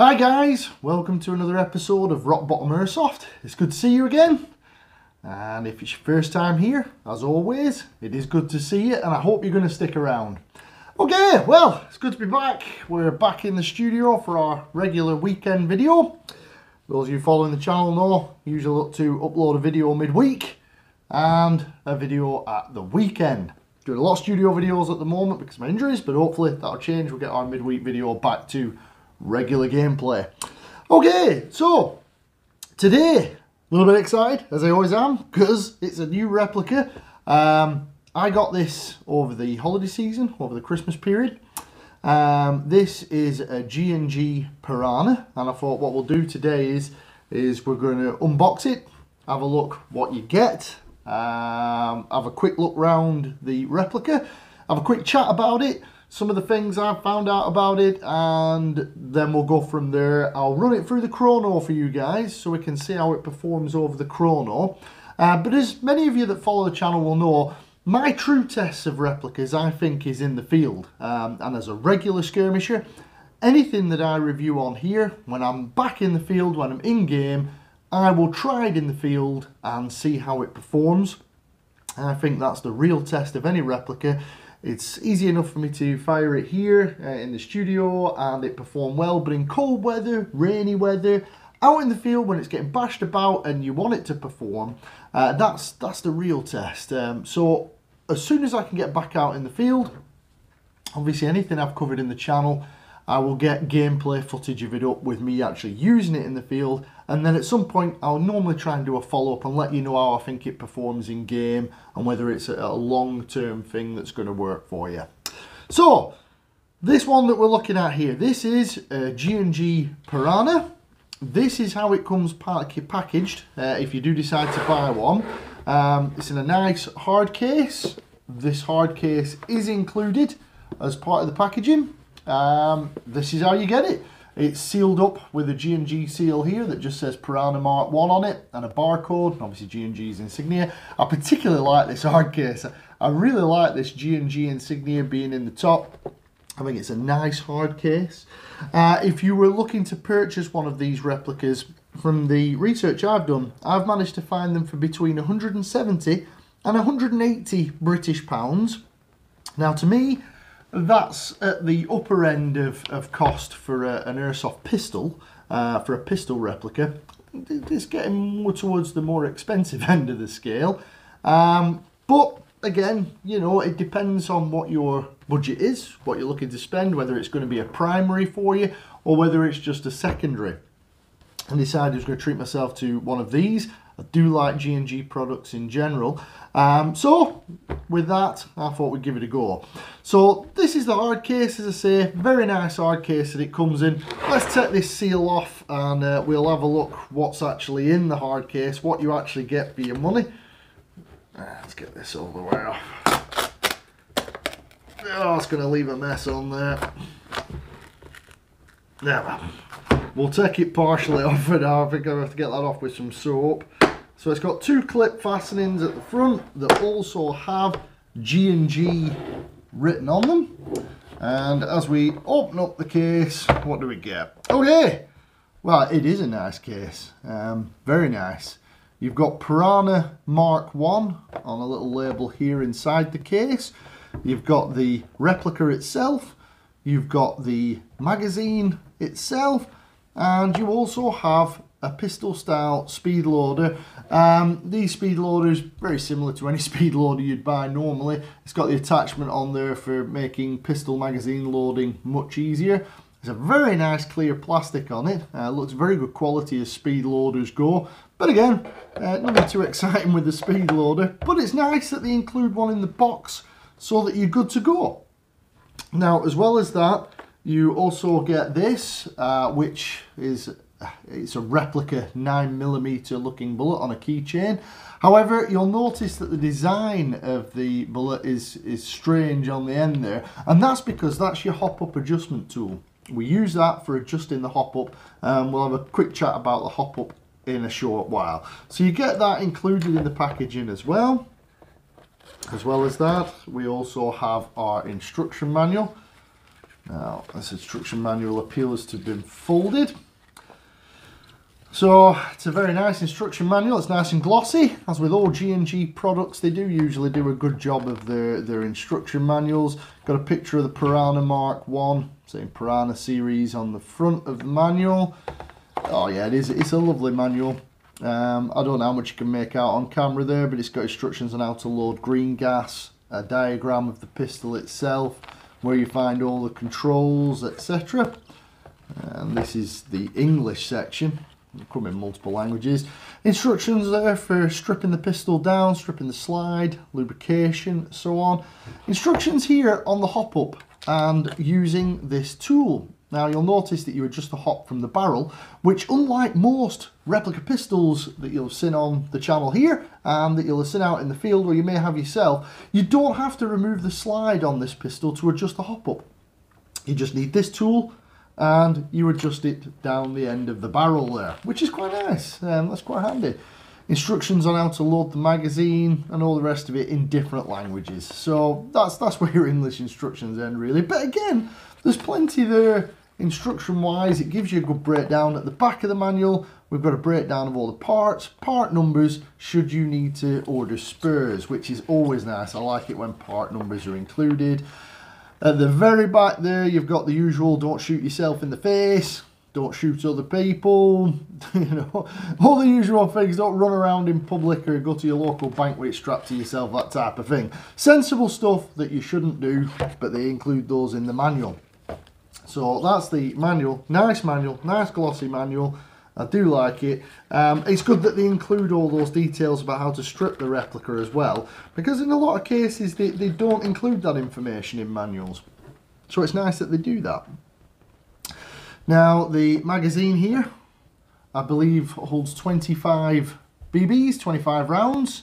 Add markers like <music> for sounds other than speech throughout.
Hi guys, welcome to another episode of Rock Bottom Airsoft. It's good to see you again. And if it's your first time here, as always, it is good to see you and I hope you're going to stick around. Okay, well, it's good to be back. We're back in the studio for our regular weekend video. Those of you following the channel know, usually look to upload a video midweek and a video at the weekend. Doing a lot of studio videos at the moment because of my injuries, but hopefully that'll change. We'll get our midweek video back to regular gameplay. Okay, so today, a little bit excited, as I always am, because it's a new replica. Um, I got this over the holiday season, over the Christmas period. Um, this is a G&G Piranha, and I thought what we'll do today is, is we're going to unbox it, have a look what you get, um, have a quick look round the replica, have a quick chat about it, some of the things I've found out about it and then we'll go from there. I'll run it through the chrono for you guys so we can see how it performs over the chrono. Uh, but as many of you that follow the channel will know, my true test of replicas I think is in the field um, and as a regular skirmisher, anything that I review on here, when I'm back in the field, when I'm in game, I will try it in the field and see how it performs. And I think that's the real test of any replica it's easy enough for me to fire it here uh, in the studio and it performed well, but in cold weather, rainy weather, out in the field when it's getting bashed about and you want it to perform, uh, that's, that's the real test. Um, so as soon as I can get back out in the field, obviously anything I've covered in the channel, I will get gameplay footage of it up with me actually using it in the field and then at some point I'll normally try and do a follow-up and let you know how I think it performs in game and whether it's a long-term thing that's going to work for you. So this one that we're looking at here, this is G&G Piranha. This is how it comes packaged uh, if you do decide to buy one. Um, it's in a nice hard case. This hard case is included as part of the packaging. Um, this is how you get it. It's sealed up with a G&G seal here that just says Piranha Mark 1 on it and a barcode, obviously G&G's insignia. I particularly like this hard case. I really like this G&G insignia being in the top. I think it's a nice hard case. Uh, if you were looking to purchase one of these replicas, from the research I've done, I've managed to find them for between 170 and 180 British pounds. Now to me, that's at the upper end of, of cost for a, an airsoft pistol, uh, for a pistol replica. It's getting more towards the more expensive <laughs> end of the scale. Um, but again, you know, it depends on what your budget is, what you're looking to spend, whether it's going to be a primary for you or whether it's just a secondary. I decided I was going to treat myself to one of these. I do like G&G products in general. Um, so with that, I thought we'd give it a go. So this is the hard case, as I say, very nice hard case that it comes in. Let's take this seal off and uh, we'll have a look what's actually in the hard case, what you actually get for your money. Uh, let's get this all the way off. Oh, it's going to leave a mess on there. There, we'll take it partially <laughs> off for now. I think I'll have to get that off with some soap. So it's got two clip fastenings at the front that also have G&G written on them. And as we open up the case, what do we get? Okay, well it is a nice case, um, very nice. You've got Piranha Mark 1 on a little label here inside the case. You've got the replica itself, you've got the magazine itself, and you also have a pistol style speed loader. Um, these speed loaders very similar to any <laughs> speed loader you'd buy normally. It's got the attachment on there for making pistol magazine loading much easier. There's a very nice clear plastic on it. Uh, looks very good quality as speed loaders go. But again, uh, nothing too exciting with the speed loader. But it's nice that they include one in the box so that you're good to go. Now, as well as that, you also get this, uh, which is it's a replica 9mm looking bullet on a keychain. However, you'll notice that the design of the bullet is, is strange on the end there, and that's because that's your hop-up adjustment tool. We use that for adjusting the hop-up, and we'll have a quick chat about the hop-up in a short while. So you get that included in the packaging as well. As well as that, we also have our instruction manual. Now, this instruction manual appears to have been folded. So it's a very nice instruction manual. It's nice and glossy. As with all G&G products, they do usually do a good job of their, their instruction manuals. Got a picture of the Piranha Mark 1, same Piranha series on the front of the manual. Oh yeah, it is. It's a lovely manual. Um, I don't know how much you can make out on camera there, but it's got instructions on how to load green gas, a diagram of the pistol itself, where you find all the controls, etc. And this is the English section come in multiple languages. Instructions there for stripping the pistol down, stripping the slide, lubrication, so on. Instructions here on the hop up and using this tool. Now you'll notice that you adjust the hop from the barrel, which unlike most replica pistols that you'll have seen on the channel here and that you'll have seen out in the field or you may have yourself, you don't have to remove the slide on this pistol to adjust the hop up. You just need this tool and you adjust it down the end of the barrel there, which is quite nice. Um, that's quite handy. Instructions on how to load the magazine and all the rest of it in different languages. So that's that's where your English instructions end really. But again, there's plenty there instruction wise. It gives you a good breakdown at the back of the manual. We've got a breakdown of all the parts, part numbers, should you need to order spurs, which is always nice. I like it when part numbers are included. At the very back there, you've got the usual don't shoot yourself in the face, don't shoot other people, <laughs> you know, all the usual things. Don't run around in public or go to your local bank it strapped to yourself, that type of thing. Sensible stuff that you shouldn't do, but they include those in the manual. So that's the manual. Nice manual, nice glossy manual. I do like it. Um, it's good that they include all those details about how to strip the replica as well, because in a lot of cases they, they don't include that information in manuals. So it's nice that they do that. Now the magazine here, I believe holds 25 BBs, 25 rounds.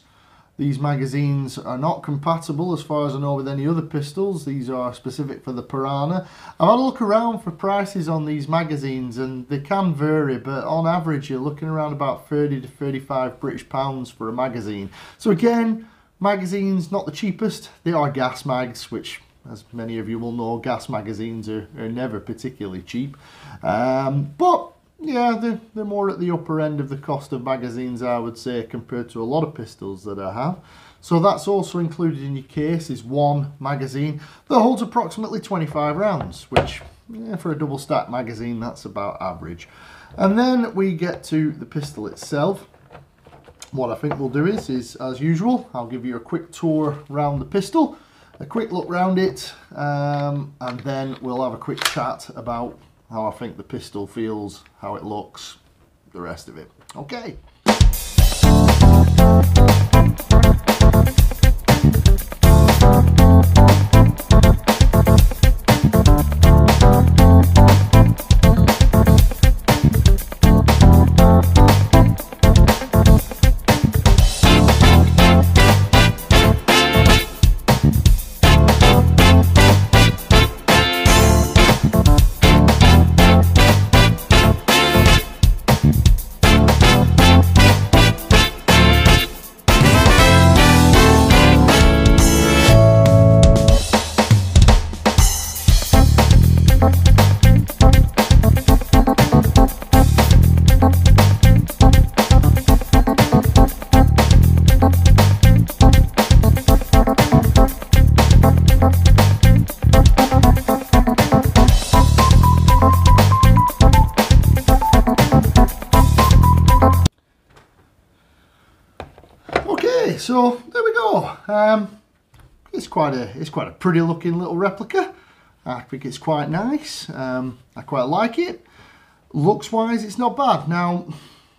These magazines are not compatible as far as I know with any other pistols. These are specific for the Piranha. I've had a look around for prices on these magazines and they can vary but on average you're looking around about 30 to 35 British pounds for a magazine. So again, magazines not the cheapest. They are gas mags which as many of you will know gas magazines are, are never particularly cheap. Um, but yeah, they're, they're more at the upper end of the cost of magazines, I would say, compared to a lot of pistols that I have. So that's also included in your case is one magazine that holds approximately 25 rounds, which yeah, for a double stack magazine, that's about average. And then we get to the pistol itself. What I think we'll do is, is as usual, I'll give you a quick tour around the pistol, a quick look around it, um, and then we'll have a quick chat about how I think the pistol feels, how it looks, the rest of it. Okay. So there we go. Um, it's quite a it's quite a pretty looking little replica. I think it's quite nice. Um, I quite like it. Looks wise, it's not bad. Now,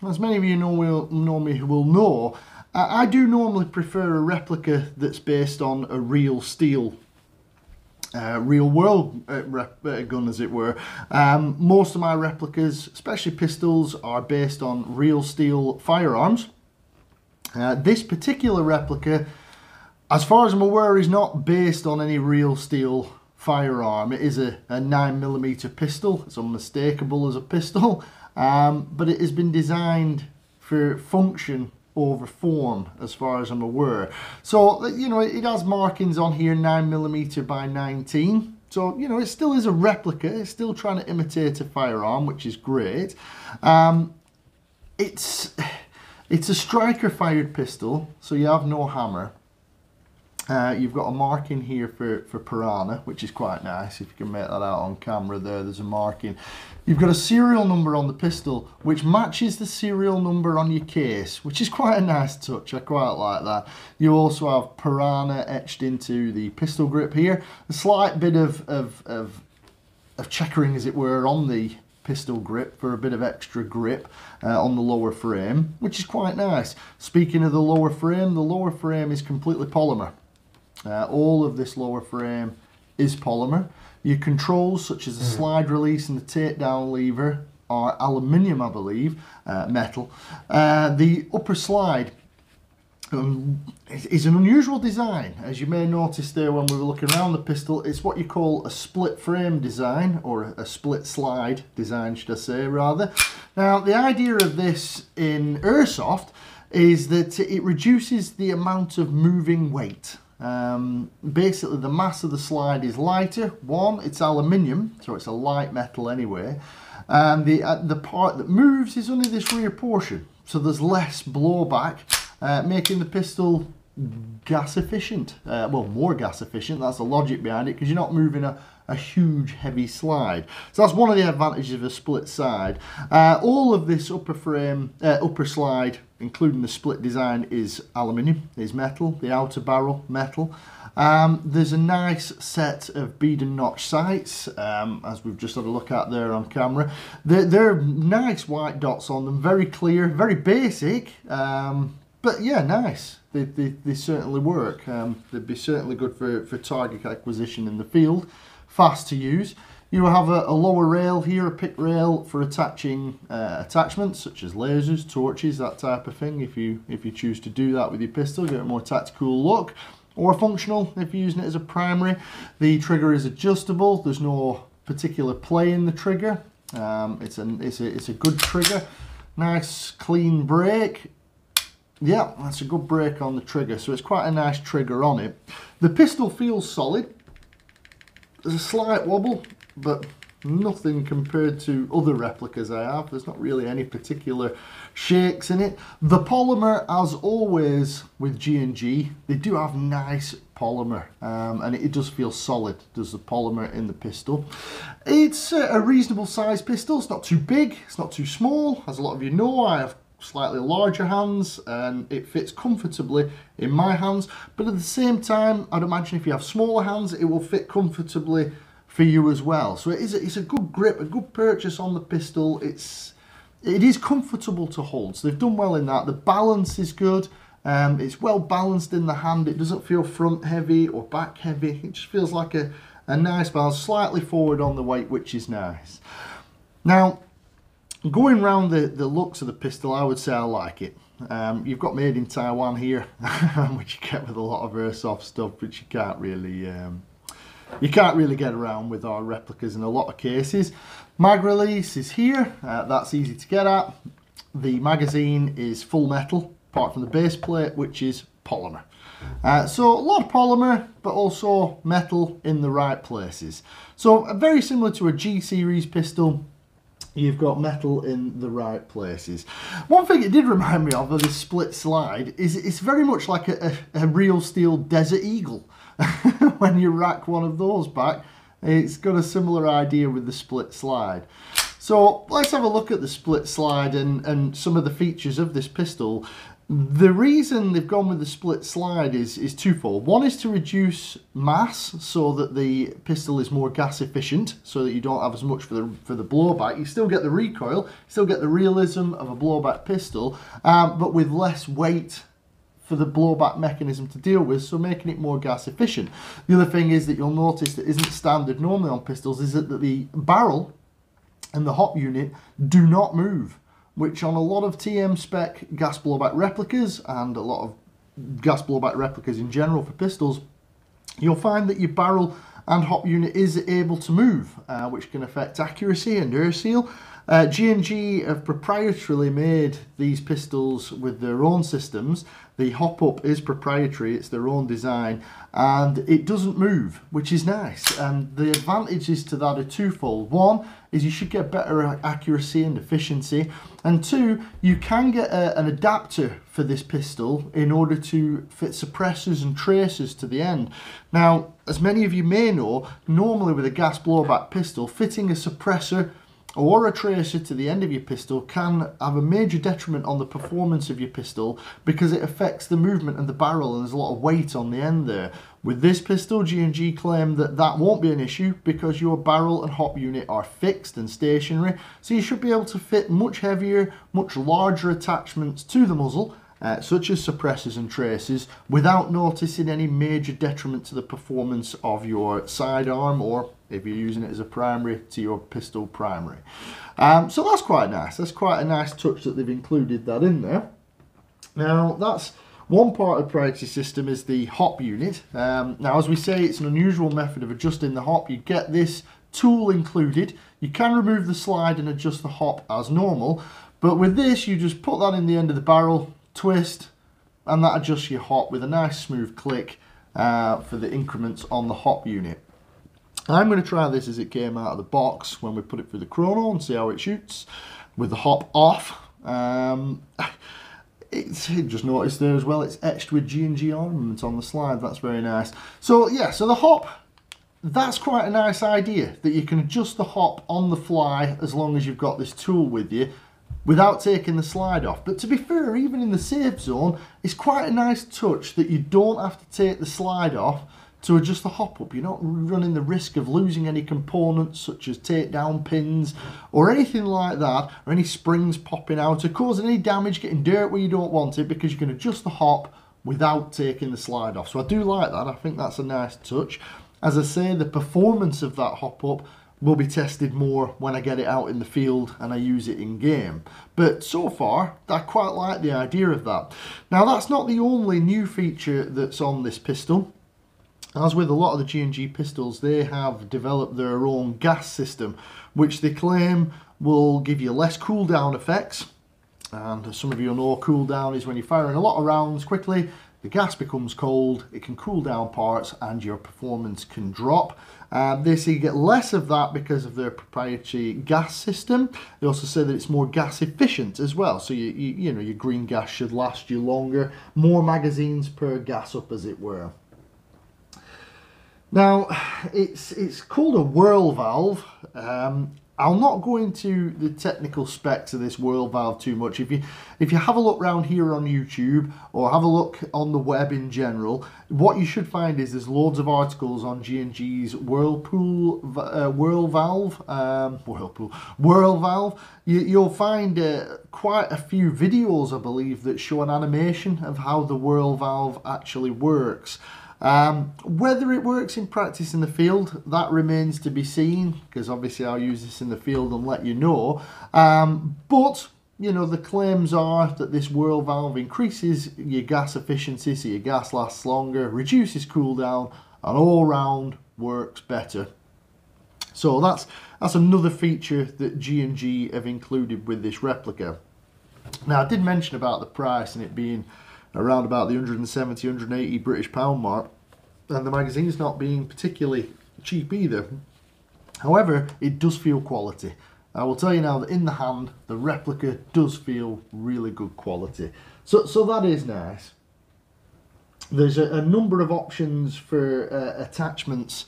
as many of you know, will, know me will know, I, I do normally prefer a replica that's based on a real steel uh, real world uh, uh, gun as it were. Um, most of my replicas, especially pistols, are based on real steel firearms. Uh, this particular replica, as far as I'm aware, is not based on any real steel firearm. It is a, a 9mm pistol. It's unmistakable as a pistol, um, but it has been designed for function over form as far as I'm aware. So, you know, it has markings on here 9mm by 19 So, you know, it still is a replica. It's still trying to imitate a firearm, which is great. Um, it's, it's a striker fired pistol, so you have no hammer. Uh, you've got a marking here for, for Piranha, which is quite nice. If you can make that out on camera there, there's a marking. You've got a serial number on the pistol, which matches the serial number on your case, which is quite a nice touch. I quite like that. You also have Piranha etched into the pistol grip here. A slight bit of, of, of, of checkering, as it were, on the pistol grip for a bit of extra grip uh, on the lower frame, which is quite nice. Speaking of the lower frame, the lower frame is completely polymer. Uh, all of this lower frame is polymer. Your controls, such as the hmm. slide release and the takedown lever, are aluminium, I believe, uh, metal. Uh, the upper slide um, is an unusual design. As you may notice there when we were looking around the pistol, it's what you call a split frame design, or a split slide design, should I say, rather. Now, the idea of this in Airsoft is that it reduces the amount of moving weight. Um, basically, the mass of the slide is lighter. One, it's aluminium, so it's a light metal anyway. And the, uh, the part that moves is only this rear portion. So there's less blowback, uh, making the pistol gas efficient. Uh, well, more gas efficient. That's the logic behind it because you're not moving a, a huge heavy slide. So that's one of the advantages of a split side. Uh, all of this upper frame, uh, upper slide, including the split design, is aluminium, is metal. The outer barrel, metal. Um, there's a nice set of bead and notch sights, um, as we've just had a look at there on camera. They're, they're nice white dots on them, very clear, very basic, um, but yeah, nice. They, they, they certainly work. Um, they'd be certainly good for, for target acquisition in the field fast to use. You have a, a lower rail here, a pick rail for attaching uh, attachments such as lasers, torches, that type of thing. If you if you choose to do that with your pistol, get a more tactical look. Or functional if you're using it as a primary. The trigger is adjustable. There's no particular play in the trigger. Um, it's, a, it's, a, it's a good trigger. Nice clean break. Yeah, that's a good break on the trigger. So it's quite a nice trigger on it. The pistol feels solid. There's a slight wobble, but nothing compared to other replicas I have. There's not really any particular shakes in it. The polymer, as always with G&G, they do have nice polymer um, and it, does feel solid, does the polymer in the pistol. It's a reasonable size pistol. It's not too big, it's not too small. As a lot of you know, I have slightly larger hands and it fits comfortably in my hands. But at the same time I'd imagine if you have smaller hands it will fit comfortably for you as well. So it is a, it's a good grip a good purchase on the pistol. It's it is comfortable to hold so they've done well in that. The balance is good. Um, it's well balanced in the hand. It doesn't feel front heavy or back heavy. It just feels like a, a nice balance slightly forward on the weight which is nice. Now Going round the, the looks of the pistol, I would say I like it. Um, you've got made in Taiwan here, <laughs> which you get with a lot of airsoft stuff, which you can't really um, you can't really get around with our replicas in a lot of cases. Mag release is here, uh, that's easy to get at. The magazine is full metal, apart from the base plate, which is polymer. Uh, so a lot of polymer, but also metal in the right places. So very similar to a G series pistol, you've got metal in the right places. One thing it did remind me of, of this split slide, is it's very much like a, a, a real steel Desert Eagle. <laughs> when you rack one of those back, it's got a similar idea with the split slide. So let's have a look at the split slide and, and some of the features of this pistol. The reason they've gone with the split slide is, is twofold. One is to reduce mass so that the pistol is more gas efficient, so that you don't have as much for the, for the blowback. You still get the recoil, you still get the realism of a blowback pistol, um, but with less weight for the blowback mechanism to deal with, so making it more gas efficient. The other thing is that you'll notice that isn't standard normally on pistols is that the barrel and the hop unit do not move which on a lot of TM spec gas blowback replicas and a lot of gas blowback replicas in general for pistols, you'll find that your barrel and hop unit is able to move, uh, which can affect accuracy and air seal. Uh, G&G have proprietarily made these pistols with their own systems. The hop up is proprietary, it's their own design, and it doesn't move, which is nice. And the advantages to that are twofold. One is you should get better accuracy and efficiency, and two, you can get a, an adapter for this pistol in order to fit suppressors and tracers to the end. Now, as many of you may know, normally with a gas blowback pistol, fitting a suppressor or a tracer to the end of your pistol can have a major detriment on the performance of your pistol because it affects the movement of the barrel and there's a lot of weight on the end there. With this pistol, G&G claim that that won't be an issue because your barrel and hop unit are fixed and stationary, so you should be able to fit much heavier, much larger attachments to the muzzle uh, such as suppressors and tracers, without noticing any major detriment to the performance of your sidearm or if you're using it as a primary to your pistol primary. Um, so that's quite nice. That's quite a nice touch that they've included that in there. Now that's one part of the priority system is the hop unit. Um, now as we say it's an unusual method of adjusting the hop. You get this tool included. You can remove the slide and adjust the hop as normal. But with this you just put that in the end of the barrel, twist, and that adjusts your hop with a nice smooth click uh, for the increments on the hop unit. I'm going to try this as it came out of the box when we put it through the chrono and see how it shoots with the hop off. Um, <laughs> it's just noticed there as well, it's etched with G&G Armament on the slide, that's very nice. So yeah, so the hop, that's quite a nice idea, that you can adjust the hop on the fly as long as you've got this tool with you without taking the slide off. But to be fair, even in the safe zone, it's quite a nice touch that you don't have to take the slide off to adjust the hop up. You're not running the risk of losing any components such as takedown pins or anything like that, or any springs popping out or causing any damage, getting dirt where you don't want it because you can adjust the hop without taking the slide off. So I do like that. I think that's a nice touch. As I say, the performance of that hop up will be tested more when I get it out in the field and I use it in game. But so far, I quite like the idea of that. Now that's not the only new feature that's on this pistol. As with a lot of the G&G pistols, they have developed their own gas system, which they claim will give you less cooldown effects. And as some of you know, cooldown is when you're firing a lot of rounds quickly, the gas becomes cold, it can cool down parts, and your performance can drop. Uh, they say you get less of that because of their proprietary gas system. They also say that it's more gas efficient as well. So you, you, you know your green gas should last you longer, more magazines per gas up as it were. Now, it's it's called a whirl valve. Um, I'll not go into the technical specs of this whirl valve too much. If you if you have a look around here on YouTube or have a look on the web in general, what you should find is there's loads of articles on G&G's whirlpool uh, whirl valve, um, whirlpool whirl valve. You, will find uh, quite a few videos, I believe, that show an animation of how the whirl valve actually works. Um, whether it works in practice in the field, that remains to be seen, because obviously I'll use this in the field and let you know. Um, but, you know, the claims are that this whirl valve increases your gas efficiency, so your gas lasts longer, reduces cooldown, and all round works better. So that's that's another feature that G&G have included with this replica. Now I did mention about the price and it being around about the 170, 180 British pound mark. And the magazine's not being particularly cheap either. However, it does feel quality. I will tell you now that in the hand, the replica does feel really good quality. So, so that is nice. There's a, a number of options for uh, attachments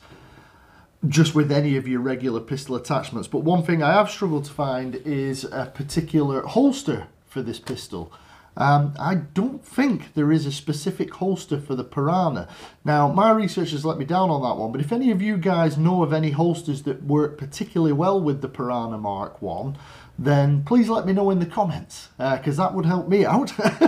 just with any of your regular pistol attachments. But one thing I have struggled to find is a particular holster for this pistol. Um, I don't think there is a specific holster for the Piranha. Now, my research has let me down on that one, but if any of you guys know of any holsters that work particularly well with the Piranha Mark 1, then please let me know in the comments because uh, that would help me out <laughs>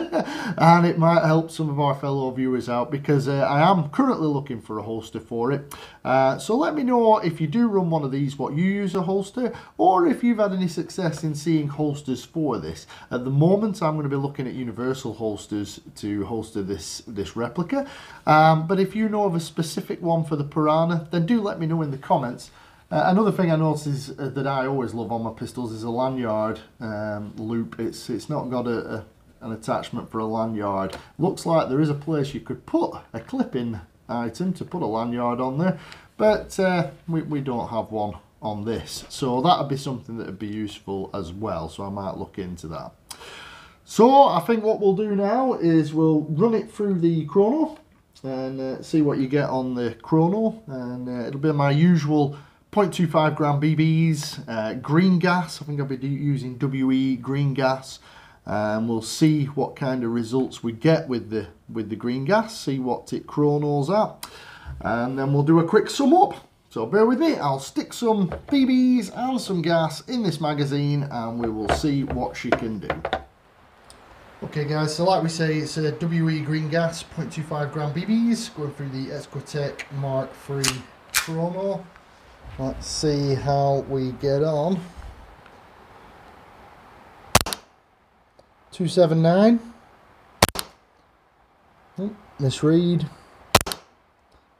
and it might help some of our fellow viewers out because uh, I am currently looking for a holster for it. Uh, so let me know if you do run one of these what you use a holster or if you've had any success in seeing holsters for this. At the moment I'm going to be looking at universal holsters to holster this, this replica um, but if you know of a specific one for the Piranha then do let me know in the comments Uh, another thing I noticed is, uh, that I always love on my pistols is a lanyard um, loop. It's it's not got a, a, an attachment for a lanyard. Looks like there is a place you could put a clip-in item to put a lanyard on there, but uh, we, we don't have one on this. So that would be something that would be useful as well. So I might look into that. So I think what we'll do now is we'll run it through the chrono and uh, see what you get on the chrono. And uh, it'll be my usual 0.25 gram BBs, uh, green gas. I think I'll be using WE green gas. And we'll see what kind of results we get with the with the green gas, see what it chronos at. And then we'll do a quick sum up so bear with me, I'll stick some BBs and some gas in this magazine and we will see what she can do. Okay guys, so like we say, it's a WE Green Gas 0.25 gram BBs going through the Xcortech Mark III Chrono. Let's see how we get on. 279. Oh, misread.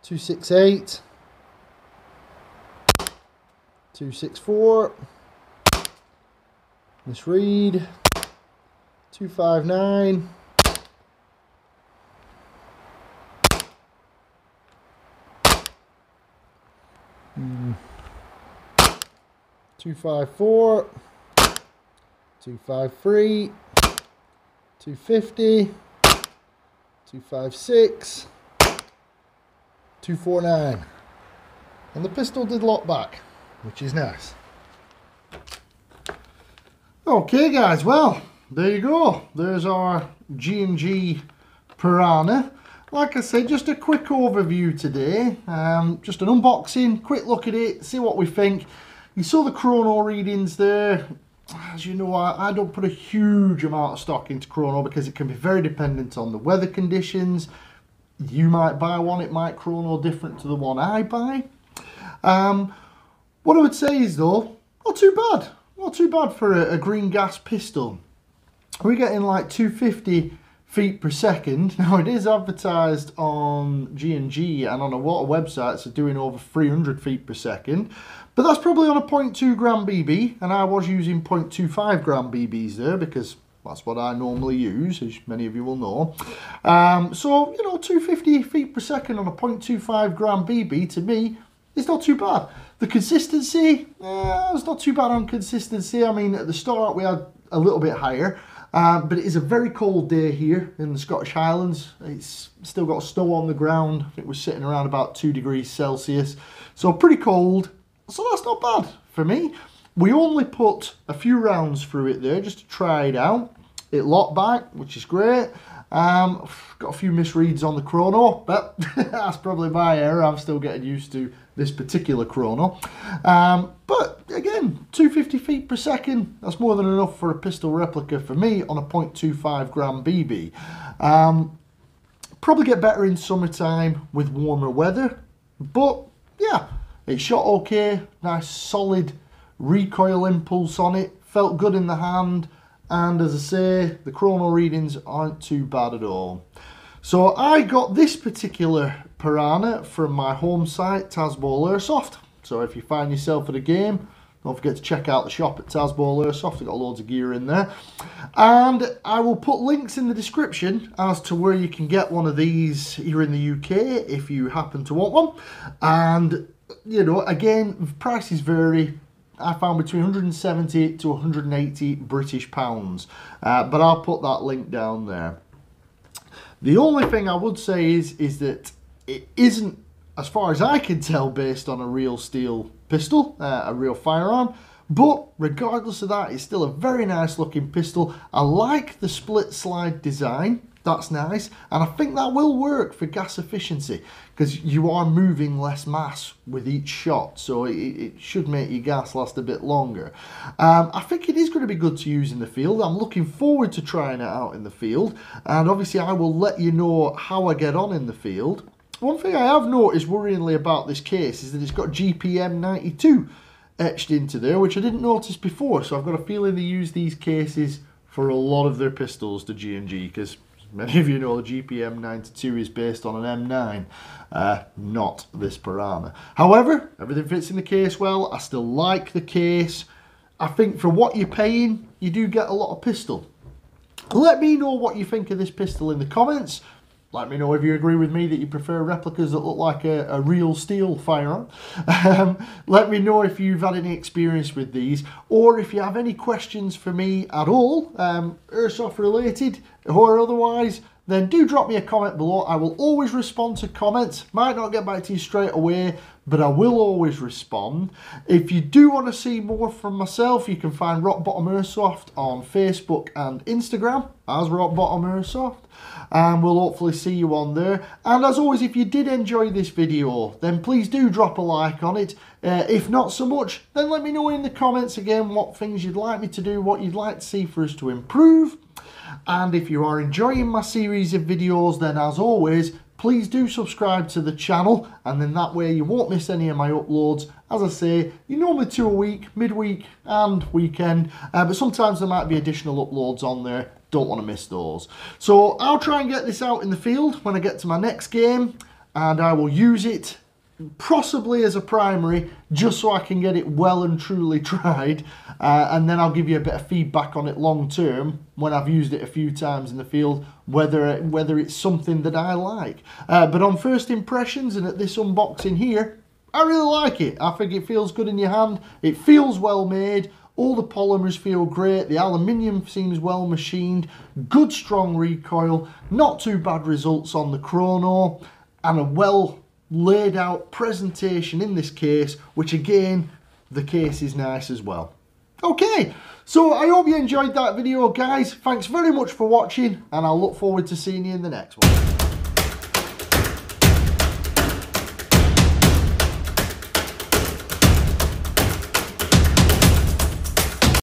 268. 264. Misread. 259. 254. 253. 250. 256. 249. And the pistol did lock back which is nice. Okay guys, well, there you go. There's our G&G Piranha. Like I said, just a quick overview today. Um, just an unboxing, quick look at it, see what we think. You saw the chrono readings there. As you know, I, I don't put a huge amount of stock into chrono because it can be very dependent on the weather conditions. You might buy one, it might chrono different to the one I buy. Um, what I would say is though, not too bad. Not too bad for a, a green gas pistol. We're getting like 250 feet per second. <laughs> Now it is advertised on G&G and on a lot of websites are doing over 300 feet per second. But that's probably on a 0.2 gram BB and I was using 0.25 gram BBs there because that's what I normally use, as many of you will know. Um, so, you know, 250 feet per second on a 0.25 gram BB to me is not too bad. The consistency, uh, it's not too bad on consistency. I mean, at the start we had a little bit higher, uh, but it is a very cold day here in the Scottish Highlands. It's still got snow on the ground. It was sitting around about two degrees Celsius. So pretty cold. So that's not bad for me. We only put a few rounds through it there just to try it out. It locked back, which is great. Um, got a few misreads on the chrono, but <laughs> that's probably my error. I'm still getting used to this particular chrono. Um, but again, 250 feet per second, that's more than enough for a pistol replica for me on a 0.25 gram BB. Um, probably get better in summertime with warmer weather, but yeah, it shot okay, nice solid recoil impulse on it, felt good in the hand, and as I say, the chrono readings aren't too bad at all. So I got this particular Piranha from my home site, Tazball Airsoft. So if you find yourself at a game, don't forget to check out the shop at Tazball Airsoft. They've got loads of gear in there. And I will put links in the description as to where you can get one of these here in the UK if you happen to want one. And, you know, again, prices vary. I found between 170 to 180 British pounds. Uh, but I'll put that link down there. The only thing I would say is, is that it isn't, as far as I can tell, based on a real steel pistol, uh, a real firearm. But regardless of that, it's still a very nice looking pistol. I like the split slide design. That's nice. And I think that will work for gas efficiency because you are moving less mass with each shot. So it, it, should make your gas last a bit longer. Um, I think it is going to be good to use in the field. I'm looking forward to trying it out in the field. And obviously I will let you know how I get on in the field. One thing I have noticed worryingly about this case is that it's got GPM 92 etched into there, which I didn't notice before. So I've got a feeling they use these cases for a lot of their pistols, the G&G, because many of you know the GPM 92 is based on an M9, uh, not this Piranha. However, everything fits in the case well. I still like the case. I think for what you're paying, you do get a lot of pistol. Let me know what you think of this pistol in the comments. Let me know if you agree with me that you prefer replicas that look like a, a real steel firearm. Um, let me know if you've had any experience with these or if you have any questions for me at all, um, airsoft related or otherwise, then do drop me a comment below. I will always respond to comments. Might not get back to you straight away, but I will always respond. If you do want to see more from myself, you can find Rock Bottom Airsoft on Facebook and Instagram as Rock Bottom Airsoft. And we'll hopefully see you on there. And as always, if you did enjoy this video, then please do drop a like on it. Uh, if not so much, then let me know in the comments again what things you'd like me to do, what you'd like to see for us to improve. And if you are enjoying my series of videos, then as always, please do subscribe to the channel and then that way you won't miss any of my uploads. As I say, you normally two a week, midweek and weekend, uh, but sometimes there might be additional uploads on there. Don't want to miss those. So I'll try and get this out in the field when I get to my next game and I will use it possibly as a primary just so I can get it well and truly <laughs> tried uh, and then I'll give you a bit of feedback on it long term when I've used it a few times in the field whether whether it's something that I like. Uh, but on first impressions and at this unboxing here I really like it. I think it feels good in your hand. It feels well made. All the polymers feel great. The aluminium seems well machined. Good strong recoil. Not too bad results on the chrono. And a well laid out presentation in this case, which again, the case is nice as well. Okay, so I hope you enjoyed that video, guys. Thanks very much for watching, and I'll look forward to seeing you in the next one.